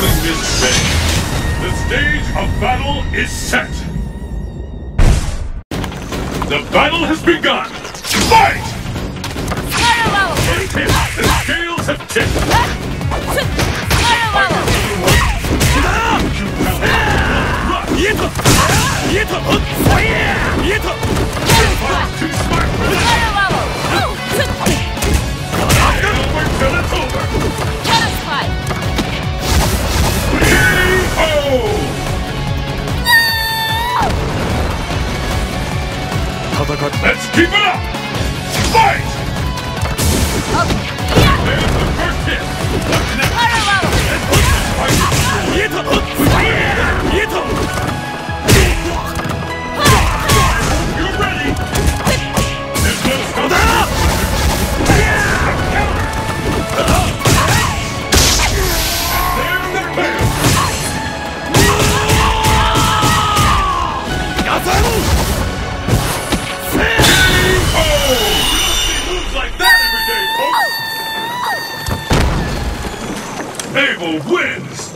day. The stage of battle is set. The battle has begun. Fight! Is. The scales have tipped. Too Let's keep it up! Fight! There's Abel wins!